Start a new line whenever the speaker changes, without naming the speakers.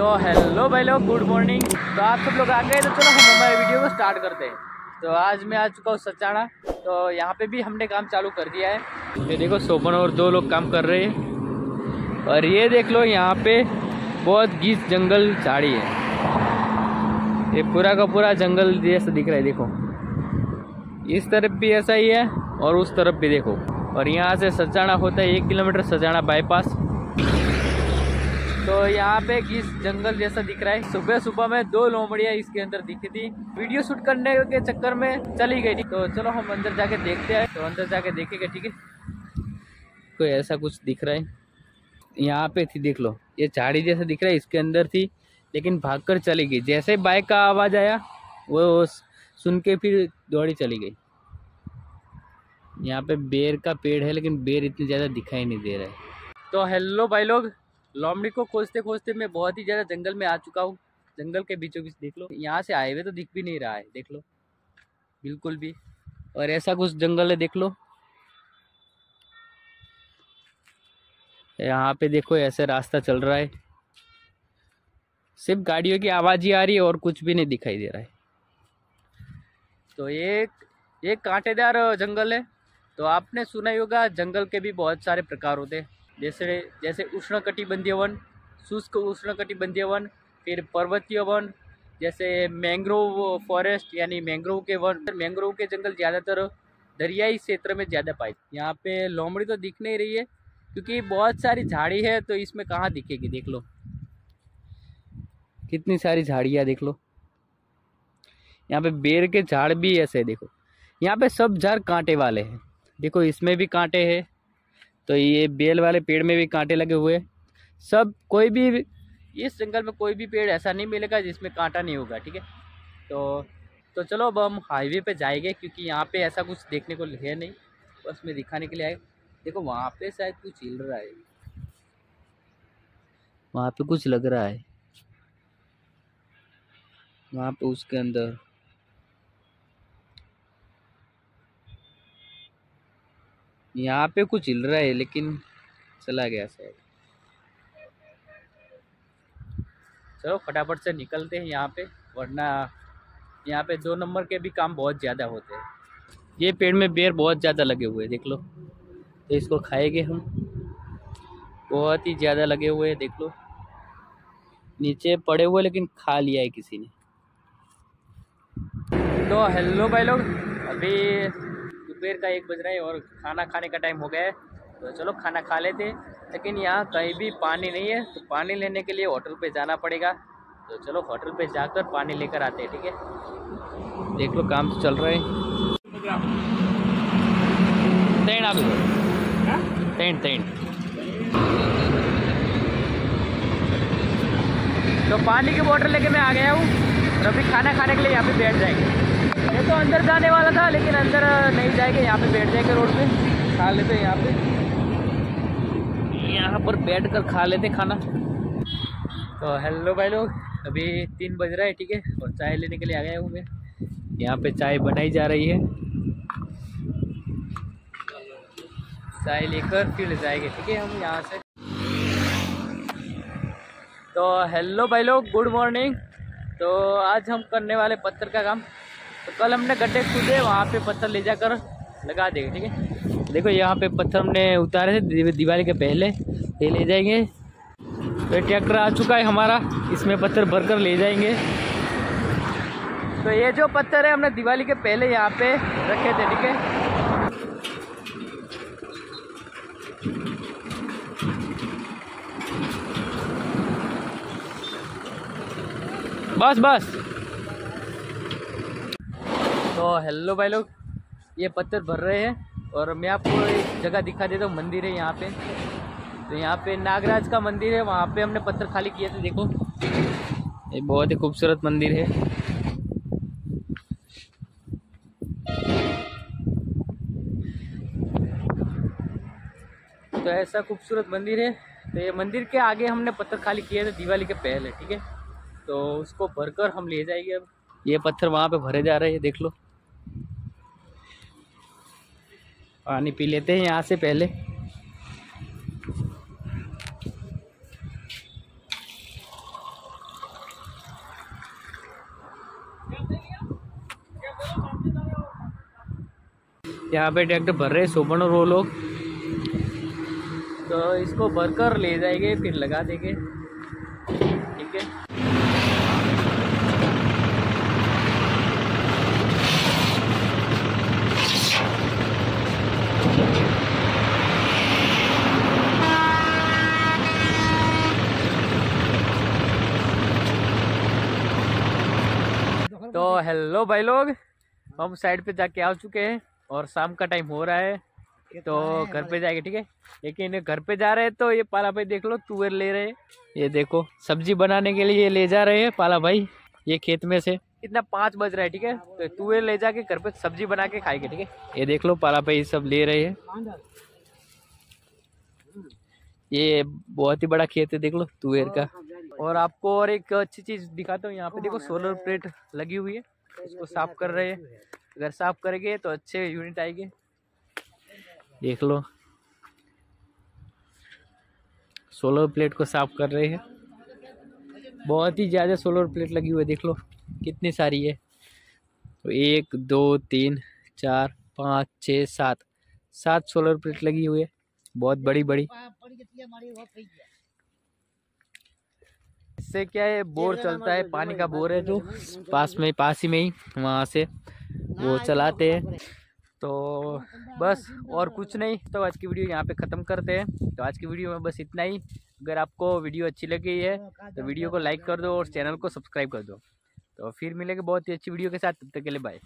तो हेलो भाई लोग गुड मॉर्निंग तो आप सब लोग आ गए तो चलो हम हमारे वीडियो को स्टार्ट करते हैं। तो आज मैं आ चुका हूँ सचाना तो यहाँ पे भी हमने काम चालू कर दिया है। ये देखो, सोपन और दो लोग काम कर रहे हैं। और ये देख लो, यहाँ पे बहुत गीस जंगल झाड़ी है। ये पूरा का पूरा जंगल जैसा दिख रहा है, देखो। इस तरफ़ भी ऐसा ही है और उस तरफ़ भी देखो। और यहाँ से सचाना होता है, एक किलोमीटर सचाना बाईपास तो यहाँ पे किस जंगल जैसा दिख रहा है? सुबह सुबह में दो लोमड़िया इसके अंदर दिखी थी। वीडियो शूट करने के चक्कर में चली गई थी। तो चलो हम अंदर जाके देखते हैं। तो अंदर जाके देखेंगे, ठीक है? कोई ऐसा कुछ दिख रहा है? यहाँ पे थी, देख लो। ये झाड़ी जैसा दिख रहा है, इसके अंदर थी, लेकिन भाग कर चली गई। जैसे बाइक का आवाज़ आया, वो सुन के फिर दौड़ी चली गई। यहाँ पे बेर का पेड़ है, लेकिन बेर इतनी ज़्यादा दिखाई नहीं दे रहा है। तो हेलो भाई लोग लोमड़ी को खोजते खोजते मैं बहुत ही ज़्यादा जंगल में आ चुका हूँ। जंगल के बीचों बीच देख लो। यहाँ से हाईवे तो दिख भी नहीं रहा है, देख लो। बिल्कुल भी। और ऐसा कुछ जंगल है, देख लो। यहाँ पे देखो, ऐसे रास्ता चल रहा है। सिर्फ़ गाड़ियों की आवाज़ ही आ रही है और कुछ भी नहीं दिखाई दे रहा है। तो एक एक कांटेदार जंगल है। तो आपने सुना ही होगा, जंगल के भी बहुत सारे प्रकार होते हैं। जैसे जैसे उष्णकटिबंधीय वन, शुष्क उष्णकटिबंधीय वन, फिर पर्वतीय वन, जैसे मैंग्रोव फॉरेस्ट यानी मैंग्रोव के वन। मैंग्रोव के जंगल ज़्यादातर दरियाई क्षेत्र में ज़्यादा पाए यहाँ पे लोमड़ी तो दिख नहीं रही है, क्योंकि बहुत सारी झाड़ी है तो इसमें कहाँ दिखेगी, देख लो। कितनी सारी झाड़ियाँ देख लो। यहाँ पे बेर के झाड़ भी ऐसे, देखो। यहाँ पे सब झाड़ कांटे वाले हैं। देखो, इसमें भी कांटे हैं तो ये बेल वाले पेड़ में भी कांटे लगे हुए सब कोई भी, इस जंगल में कोई भी पेड़ ऐसा नहीं मिलेगा जिसमें कांटा नहीं होगा, ठीक है? तो तो चलो अब हम हाईवे पे जाएँगे क्योंकि यहाँ पे ऐसा कुछ देखने को है नहीं। बस मैं दिखाने के लिए आए देखो, वहाँ पे शायद कुछ हिल रहा है। वहाँ पे कुछ लग रहा है। वहाँ पे उसके अंदर। यहाँ पे कुछ हिल रहा है, लेकिन चला गया शायद। चलो, फटाफट से निकलते हैं यहाँ पे, वरना यहाँ पे दो नंबर के भी काम बहुत ज़्यादा होते हैं। ये पेड़ में बेर बहुत ज़्यादा लगे हुए हैं, देख लो। तो इसको खाएँगे हम। बहुत ही ज़्यादा लगे हुए हैं, देख लो। नीचे पड़े हुए, लेकिन खा लिया है किसी ने। तो हेलो भाई लोग, अभी दोपहर का एक बज रहा है और खाना खाने का टाइम हो गया है। तो चलो खाना खा लेते लेकिन यहाँ कहीं भी पानी नहीं है तो पानी लेने के लिए होटल पे जाना पड़ेगा। तो चलो होटल पे जाकर पानी लेकर आते हैं, ठीक है? देख लो काम चल रहा है। तेण आप तेण तेण तो पानी की बोतल लेके मैं आ गया हूँ और अभी खाना खाने के लिए यहाँ पे बैठ जाएँगे। तो अंदर जाने वाला था, लेकिन अंदर नहीं जाएँगे, यहाँ पे बैठ जाएँगे रोड पे। खा लेते हैं यहाँ पे। यहाँ पर बैठ कर खा लेते खाना। तो हेलो भाई लोग, अभी तीन बज रहा है, ठीक है? और चाय लेने के लिए आ गया हूँ मैं। यहाँ पे चाय बनाई जा रही है। चाय लेकर फिर ले जाएँगे, ठीक है? हम यहाँ से। तो हेलो भाई लोग, गुड मॉर्निंग। तो आज हम करने वाले पत्थर का काम। तो कल हमने गड्ढे कूदे वहाँ पे पत्थर ले जाकर लगा देंगे, ठीक है? देखो, यहाँ पे पत्थर हमने उतारे थे दिवाली के पहले, ये ले जाएँगे। तो ट्रैक्टर आ चुका है हमारा, इसमें पत्थर भरकर ले जाएँगे। तो ये जो पत्थर है, हमने दिवाली के पहले यहाँ पे रखे थे, ठीक है? बस बस। तो हेलो भाई लोग, ये पत्थर भर रहे हैं और मैं आपको एक जगह दिखा देता हूँ, मंदिर है यहाँ पे। तो यहाँ पे नागराज का मंदिर है, वहाँ पे हमने पत्थर खाली किए थे, देखो। ये बहुत ही खूबसूरत मंदिर है। तो ऐसा खूबसूरत मंदिर है। तो ये मंदिर के आगे हमने पत्थर खाली किए थे, दिवाली के पहले, ठीक है? तो उसको भरकर हम ले जाएँगे अब। ये पत्थर वहाँ पे भरे जा रहे हैं, देख लो। पानी पी लेते हैं यहाँ से पहले। यहाँ पे ट्रैक्टर भर रहे सोपन और वो लोग। तो इसको भर कर ले जाएँगे, फिर लगा देंगे। हेलो भाई लोग हम साइड पे जाके आ चुके हैं और शाम का टाइम हो रहा है तो घर पे जाएँगे ठीक है? लेकिन घर पे जा रहे हैं तो ये पाला भाई देख लो तुअर ले रहे हैं। ये देखो सब्ज़ी बनाने के लिए ले जा रहे हैं पाला भाई ये खेत में से। इतना पाँच बज रहा है ठीक है? तो तुअर ले जाके घर पे सब्ज़ी बना के खाएँगे ठीक है? ये देख लो पाला भाई सब ले रहे हैं। ये बहुत ही बड़ा खेत है देख लो तुअर का। और आपको और एक अच्छी चीज़ दिखाता हूँ यहाँ पे देखो सोलर प्लेट लगी हुई है। इसको साफ़ कर रहे हैं। अगर साफ़ करेंगे तो अच्छे यूनिट आएँगे। देख लो। सोलर प्लेट को साफ़ कर रहे हैं। बहुत ही ज़्यादा सोलर प्लेट लगी हुई है देख लो। कितनी सारी है। तो एक दो तीन चार पाँच छः सात। सात सोलर प्लेट लगी हुई है। बहुत बड़ी बड़ी इससे क्या है? बोर चलता है पानी का बोर है जो पास में पास ही में ही वहाँ से वो चलाते हैं। तो बस और कुछ नहीं तो आज की वीडियो यहाँ पे ख़त्म करते हैं। तो आज की वीडियो में बस इतना ही। अगर आपको वीडियो अच्छी लगी है तो वीडियो को लाइक कर दो और चैनल को सब्सक्राइब कर दो। तो फिर मिलेंगे बहुत ही अच्छी वीडियो के साथ तब तक के लिए बाय